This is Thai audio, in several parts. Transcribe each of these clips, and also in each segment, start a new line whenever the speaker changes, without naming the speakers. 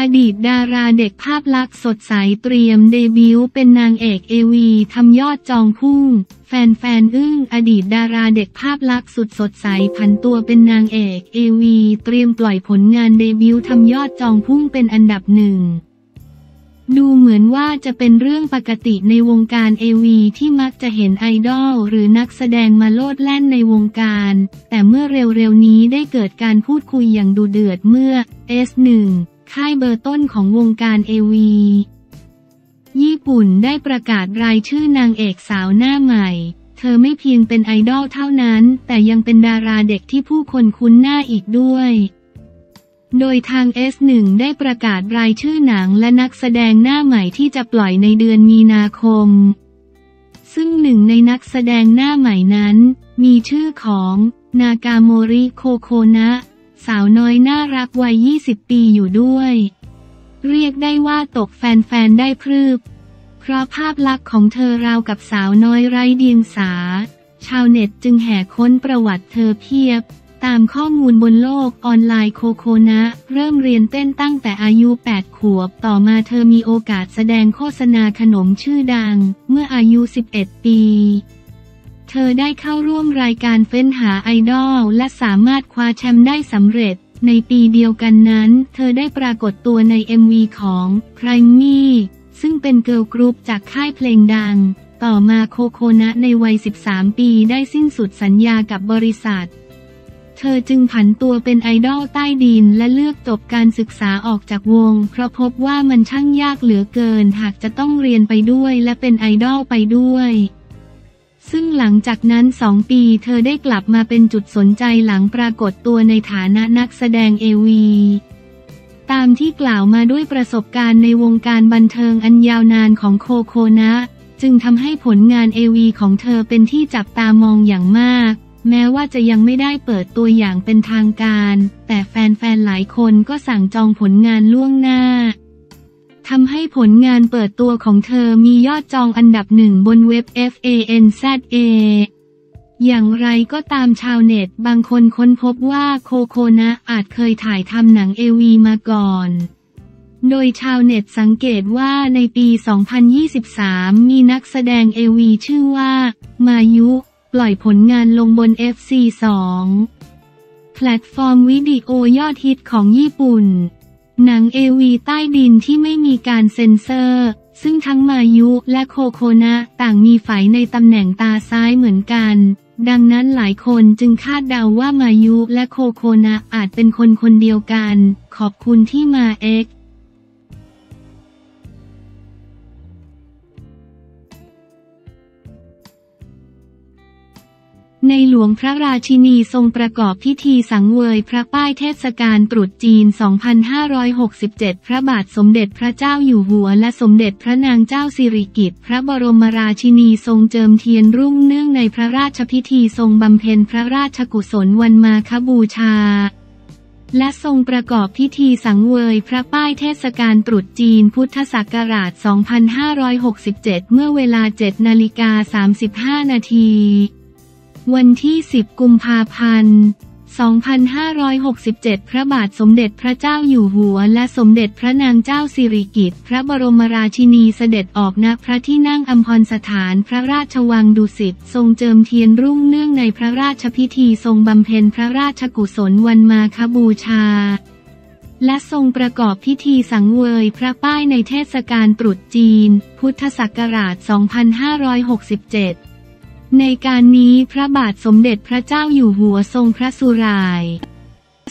อดีตดาราเด็กภาพลักษณ์สดใสเตรียมเดบิวต์เป็นนางเอกเอวีทำยอดจองพุ่ง แฟนๆ อึ้งอดีตดาราเด็กภาพลักษณ์สุดสดใสผันตัวเป็นนางเอกเอวีเตรียมปล่อยผลงานเดบิวต์ทำยอดจองพุ่งเป็นอันดับหนึ่งดูเหมือนว่าจะเป็นเรื่องปกติในวงการเอวีที่มักจะเห็นไอดอลหรือนักแสดงมาโลดแล่นในวงการ แต่เมื่อเร็วๆนี้ได้เกิดการพูดคุยอย่างดูเดือดเมื่อ S1 ค่ายเบอร์ต้นของวงการเอวี ญี่ปุ่นได้ประกาศรายชื่อนางเอกสาวหน้าใหม่ เธอไม่เพียงเป็นไอดอลเท่านั้น แต่ยังเป็นดาราเด็กที่ผู้คนคุ้นหน้าอีกด้วยโดยทาง S1 ได้ประกาศรายชื่อหนังและนักแสดงหน้าใหม่ที่จะปล่อยในเดือนมีนาคม ซึ่งหนึ่งในนักแสดงหน้าใหม่นั้น มีชื่อของ นากาโมริโคโคนะ สาวน้อยน่ารักวัย 20 ปีอยู่ด้วย เรียกได้ว่าตกแฟนๆ ได้พรึบเพราะภาพลักษณ์ของเธอราวกับสาวน้อยไร้เดียงสา ชาวเน็ตจึงแห่ค้นประวัติเธอเพียบ ตามข้อมูลบนโลกออนไลน์โคโคนะ เริ่มเรียนเต้นตั้งแต่อายุ 8 ขวบ ต่อมาเธอมีโอกาสแสดงโฆษณาขนมชื่อดัง เมื่ออายุ 11 ปี เธอได้เข้าร่วมรายการเฟ้นหาไอดอลและสามารถคว้าแชมป์ได้สำเร็จ ในปีเดียวกันนั้น เธอได้ปรากฏตัวใน MV ของไพรมี่ซึ่งเป็นเกิร์ลกรุ๊ปจากค่ายเพลงดัง ต่อมาโคโคนะในวัย 13 ปีได้สิ้นสุดสัญญากับบริษัท เธอจึงผันตัวเป็นไอดอลใต้ดินและเลือกจบการศึกษาออกจากวง เพราะพบว่ามันช่างยากเหลือเกินหากจะต้องเรียนไปด้วยและเป็นไอดอลไปด้วย ซึ่งหลังจากนั้นสองปีเธอได้กลับมาเป็นจุดสนใจหลังปรากฏตัวในฐานะนักแสดงเอวีตามที่กล่าวมาด้วยประสบการณ์ในวงการบันเทิงอันยาวนานของโคโคนะ จึงทำให้ผลงานเอวีของเธอเป็นที่จับตามองอย่างมาก แม้ว่าจะยังไม่ได้เปิดตัวอย่างเป็นทางการ แต่แฟนๆหลายคนก็สั่งจองผลงานล่วงหน้า ทำให้ผลงานเปิดตัวของเธอมียอดจองอันดับหนึ่งบนเว็บ FANZA อย่างไรก็ตามชาวเน็ตบางคนค้นพบว่าโคโคนะอาจเคยถ่ายทำหนังเอวีมาก่อน โดยชาวเน็ตสังเกตว่าในปี 2023 มีนักแสดงเอวีชื่อว่า มายุ ปล่อยผลงานลงบน FC2 แพลตฟอร์มวิดีโอยอดฮิตของญี่ปุ่น หนังเอวีใต้ดินที่ไม่มีการเซ็นเซอร์ ซึ่งทั้งมายุและโคโคนะต่างมีใยในตำแหน่งตาซ้ายเหมือนกัน ดังนั้นหลายคนจึงคาดเดาว่ามายุและโคโคนะอาจเป็นคนคนเดียวกัน ขอบคุณที่มาเอ็ก ในหลวงพระราชินีทรงประกอบพิธีสังเวยพระป้ายเทศกาลตรุษจีน 2567 พระบาทสมเด็จพระเจ้าอยู่หัว และสมเด็จพระนางเจ้าสิริกิติ์พระบรมราชินีทรงเจิมเทียนรุ่งเนื่องในพระราชพิธีทรงบำเพ็ญพระราชกุศลวันมาคบูชาและทรงประกอบพิธีสังเวยพระป้ายเทศกาลตรุษจีนพุทธศักราช 2567 เมื่อเวลา 7 นาฬิกา 35 นาที วันที่ 10 กุมภาพันธ์ 2567 พระบาทสมเด็จพระเจ้าอยู่หัว และสมเด็จพระนางเจ้าสิริกิติ์ พระบรมราชินีเสด็จออกณพระที่นั่งอัมพรสถานพระราชวังดุสิต ทรงเจิมเทียนรุ่งเนื่องในพระราชพิธีทรงบำเพ็ญพระราชกุศลวันมาคบูชา และทรงประกอบพิธีสังเวยพระป้ายในเทศกาลตรุษจีน พุทธศักราช 2567 ในการนี้พระบาทสมเด็จพระเจ้าอยู่หัวทรงพระสุราย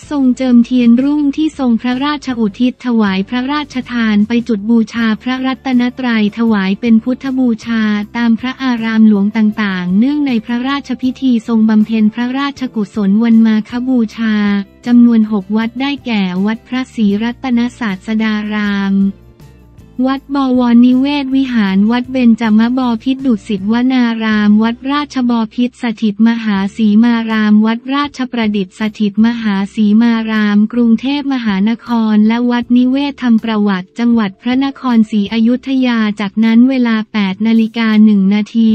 ทรงเจิมเทียนรุ่งที่ทรงพระราชอุทิศถวายพระราชทานไปจุดบูชาพระรัตนตรัยถวายเป็นพุทธบูชาตามพระอารามหลวงต่างๆ เนื่องในพระราชพิธีทรงบำเพ็ญพระราชกุศลวันมาคบูชาจำนวนหกวัดได้แก่วัดพระศรีรัตนศาสดาราม วัดบวรนิเวศวิหารวัดเบญจมบพิษดุสิตวนาราม วัดราชบพิษสถิตมหาสีมาราม วัดราชประดิษฐ์สถิตมหาสีมาราม กรุงเทพมหานคร และวัดนิเวศธรรมประวัติ จังหวัดพระนครศรีอยุธยาจากนั้นเวลา 8 นาฬิกาหนึ่งนาที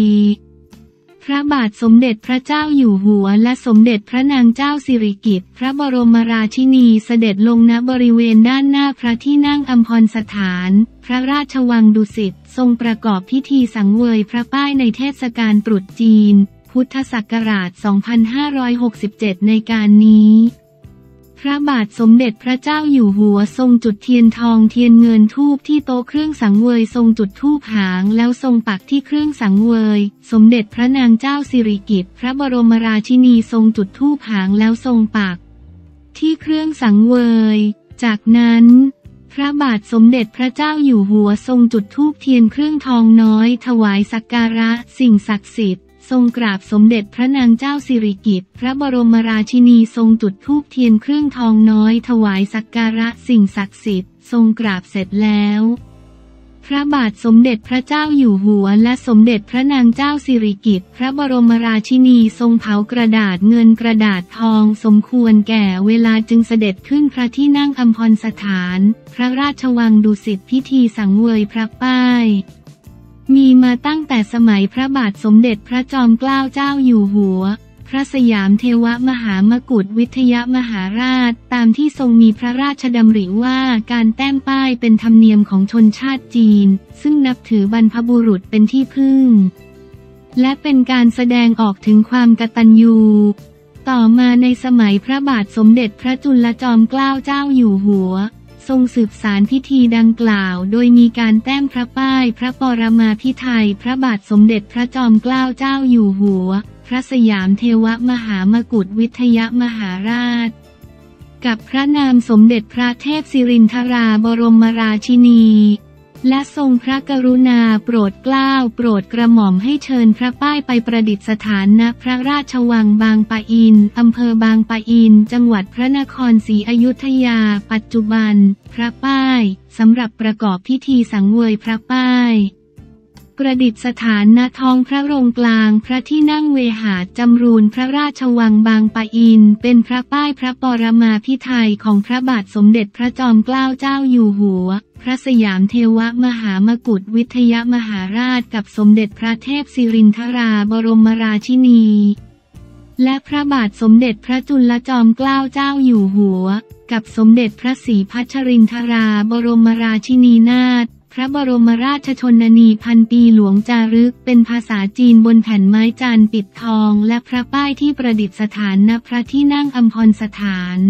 พระบาทสมเด็จพระเจ้าอยู่หัว และสมเด็จพระนางเจ้าสิริกิติ์พระบรมราชินีเสด็จลงณบริเวณด้านหน้าพระที่นั่งอัมพรสถาน พระราชวังดุสิตทรงประกอบพิธีสังเวยพระป้ายในเทศกาลตรุษจีน พุทธศักราช 2567 ในการนี้ พระบาทสมเด็จพระเจ้าอยู่หัวทรงจุดเทียนทองเทียนเงินธูปที่โต๊ะเครื่องสังเวยทรงจุดธูปหางแล้วทรงปักที่เครื่องสังเวย สมเด็จพระนางเจ้าสิริกิติ์พระบรมราชินีทรงจุดธูปหางแล้วทรงปัก ที่เครื่องสังเวย จากนั้นพระบาทสมเด็จพระเจ้าอยู่หัวทรงจุดธูปเทียนเครื่องทองน้อย ถวายสักการะสิ่งศักดิ์สิทธิ์ ทรงกราบสมเด็จพระนางเจ้าสิริกิติ์พระบรมราชินีทรงจุดธูปเทียนเครื่องทองน้อยถวายสักการะสิ่งศักดิ์สิทธิ์ทรงกราบเสร็จแล้ว พระบาทสมเด็จพระเจ้าอยู่หัว และสมเด็จพระนางเจ้าสิริกิติ์พระบรมราชินีทรงเผากระดาษเงินกระดาษทองสมควรแก่เวลาจึงเสด็จขึ้นพระที่นั่งอัมพรสถาน พระราชวังดุสิตพิธีสังเวยพระป้าย มีมาตั้งแต่สมัยพระบาทสมเด็จพระจอมเกล้าเจ้าอยู่หัว พระสยามเทวมหามกุฏวิทยมหาราช ตามที่ทรงมีพระราชดำริว่าการแต้มป้ายเป็นธรรมเนียมของชนชาติจีน ซึ่งนับถือบรรพบุรุษเป็นที่พึ่ง และเป็นการแสดงออกถึงความกตัญญูต่อมาในสมัยพระบาทสมเด็จพระจุลจอมเกล้าเจ้าอยู่หัว ทรงสืบสารพิธีดังกล่าว โดยมีการแต้มพระป้าย พระปรมาพิไทยพระบาทสมเด็จพระจอมเกล้าเจ้าอยู่หัว พระสยามเทวมหามกุฏวิทยมหาราช กับพระนามสมเด็จพระเทพสิรินทราบรมราชินี และทรงพระกรุณาโปรดเกล้าโปรดกระหม่อมให้เชิญพระป้ายไปประดิษฐานณพระราชวังบางปะอิน อำเภอบางปะอิน จังหวัดพระนครศรีอยุธยา ปัจจุบัน พระป้าย สำหรับประกอบพิธีสังเวยพระป้าย ประดิษฐานณท้องพระโรงกลางพระที่นั่งเวหาจำรูนพระราชวังบางปะอิน เป็นพระป้ายพระปรมาพิไทยของพระบาทสมเด็จพระจอมเกล้าเจ้าอยู่หัว พระสยามเทวมหามกุฏวิทยมหาราชกับสมเด็จพระเทพสิรินทราบรมราชินี และพระบาทสมเด็จพระจุลจอมเกล้าเจ้าอยู่หัว กับสมเด็จพระศรีพัชรินทราบรมราชินีนาถ พระบรมราชชนนีพันปีหลวงจารึก เป็นภาษาจีนบนแผ่นไม้จานปิดทอง และพระป้ายที่ประดิษฐานณพระที่นั่งอัมพรสถาน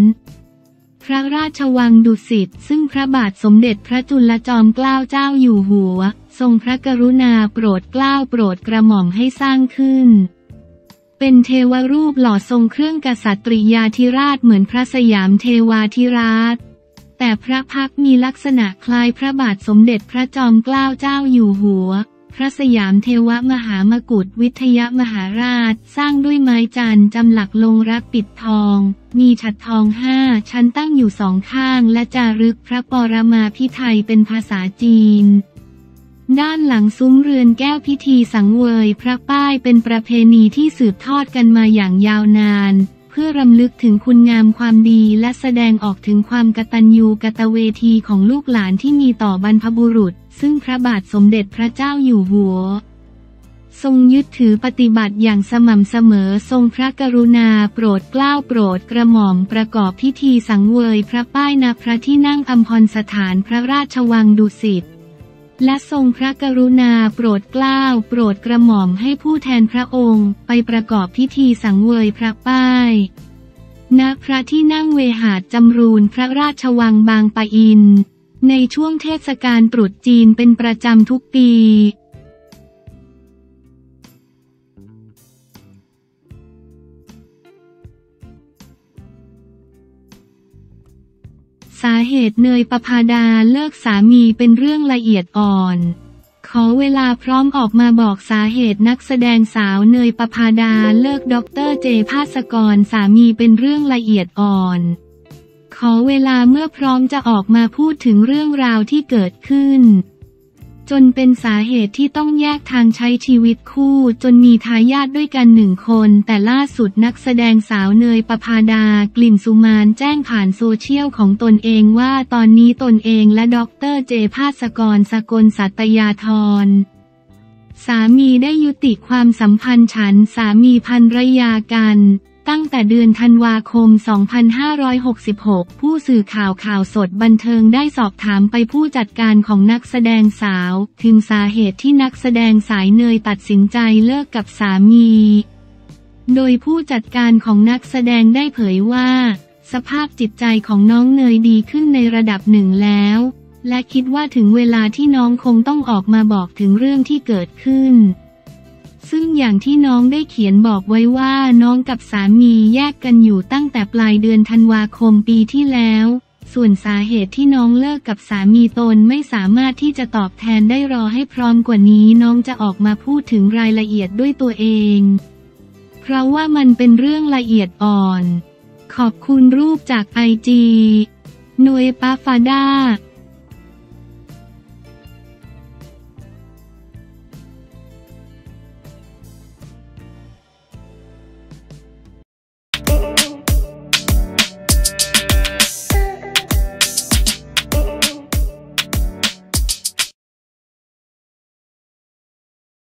พระราชวังดุสิตซึ่งพระบาทสมเด็จพระจุลจอมเกล้าเจ้าอยู่หัว ทรงพระกรุณาโปรดเกล้าโปรดกระหม่อมให้สร้างขึ้นเป็นเทวรูปหล่อทรงเครื่องกษัตริยาธิราชเหมือนพระสยามเทวาธิราช แต่พระพักมีลักษณะคล้ายพระบาทสมเด็จพระจอมเกล้าเจ้าอยู่หัว พระสยามเทวมหามกุฏวิทยมหาราช สร้างด้วยไม้จันจำหลักลงรักปิดทอง มีฉัดทองห้าชั้นตั้งอยู่สองข้างและจารึกพระปรมาพิไทยเป็นภาษาจีนด้านหลังซุ้มเรือนแก้วพิธีสังเวย พระป้ายเป็นประเพณีที่สืบทอดกันมาอย่างยาวนาน พื่อรำลึกถึงคุณงามความดีและแสดงออกถึงความกตัญญูกตเวทีของลูกหลานที่มีต่อบรรพบุรุษ ซึ่งพระบาทสมเด็จพระเจ้าอยู่หัว ทรงยึดถือปฏิบัติอย่างสม่ำเสมอทรงพระกรุณาโปรดเกล้าโปรดกระหม่อมประกอบพิธีสังเวย พระป้ายนาพระที่นั่งอัมพรสถานพระราชวังดุสิต และทรงพระกรุณาโปรดเกล้าโปรดกระหม่อมให้ผู้แทนพระองค์ไปประกอบพิธีสังเวยพระป้ายณพระที่นั่งเวหาดจำรูนพระราชวังบางปะอิน ในช่วงเทศกาลตรุษจีนเป็นประจำทุกปีสาเหตุเนยปภาดาเลิกสามีเป็นเรื่องละเอียดอ่อน ขอเวลาพร้อมออกมาบอกสาเหตุนักแสดงสาวเนยประพาดาเลิกด็อกเตอร์เจภาสกรสามีเป็นเรื่องละเอียดอ่อน ขอเวลาเมื่อพร้อมจะออกมาพูดถึงเรื่องราวที่เกิดขึ้น จนเป็นสาเหตุที่ต้องแยกทางใช้ชีวิตคู่จนมีทายาทด้วยกันหนึ่งคน แต่ล่าสุดนักแสดงสาวเนยประพาดากลิ่นสุมาลย์แจ้งผ่านโซเชียลของตนเองว่าตอนนี้ตนเองและด็อกเตอร์เจภาสกรสกลสัตยาธรสามีได้ยุติความสัมพันธ์ฉันสามีภรรยากัน ตั้งแต่เดือนธันวาคม 2566 ผู้สื่อข่าวข่าวสดบันเทิงได้สอบถามไปผู้จัดการของนักแสดงสาว ถึงสาเหตุที่นักแสดงสาวเนยตัดสินใจเลิกกับสามี โดยผู้จัดการของนักแสดงได้เผยว่า สภาพจิตใจของน้องเนยดีขึ้นในระดับหนึ่งแล้ว และคิดว่าถึงเวลาที่น้องคงต้องออกมาบอกถึงเรื่องที่เกิดขึ้น ซึ่งอย่างที่น้องได้เขียนบอกไว้ว่าน้องกับสามีแยกกันอยู่ตั้งแต่ปลายเดือนธันวาคมปีที่แล้ว ส่วนสาเหตุที่น้องเลิกกับสามีตนไม่สามารถที่จะตอบแทนได้รอให้พร้อมกว่านี้น้องจะออกมาพูดถึงรายละเอียดด้วยตัวเอง เพราะว่ามันเป็นเรื่องละเอียดอ่อน ขอบคุณรูปจากไอจีนวยปาฟาดา